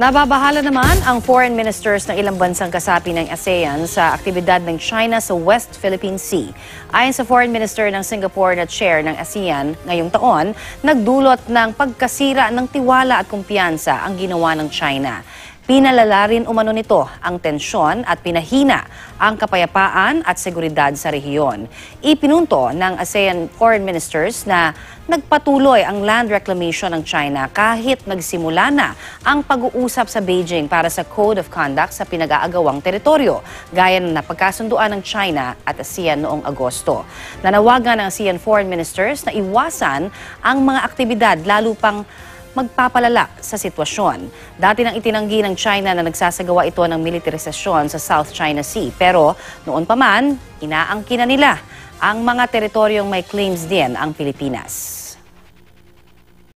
Nababahala naman ang foreign ministers ng ilang bansang kasapi ng ASEAN sa aktibidad ng China sa West Philippine Sea. Ayon sa foreign minister ng Singapore na chair ng ASEAN ngayong taon, nagdulot ng pagkasira ng tiwala at kumpiyansa ang ginawa ng China. Pinalala rin umano nito ang tensyon at pinahina ang kapayapaan at seguridad sa rehiyon. Ipinunto ng ASEAN foreign ministers na nagpatuloy ang land reclamation ng China kahit nagsimula na ang pag-uusap sa Beijing para sa Code of Conduct sa pinag-aagawang teritoryo, gaya ng napagkasunduan ng China at ASEAN noong Agosto. Nanawagan ng ASEAN foreign ministers na iwasan ang mga aktibidad lalo pang magpapalala sa sitwasyon. Dati nang itinanggi ng China na nagsasagawa ito ng militarisasyon sa South China Sea. Pero noon pa man, inaangkin na nila ang mga teritoryong may claims din ang Pilipinas.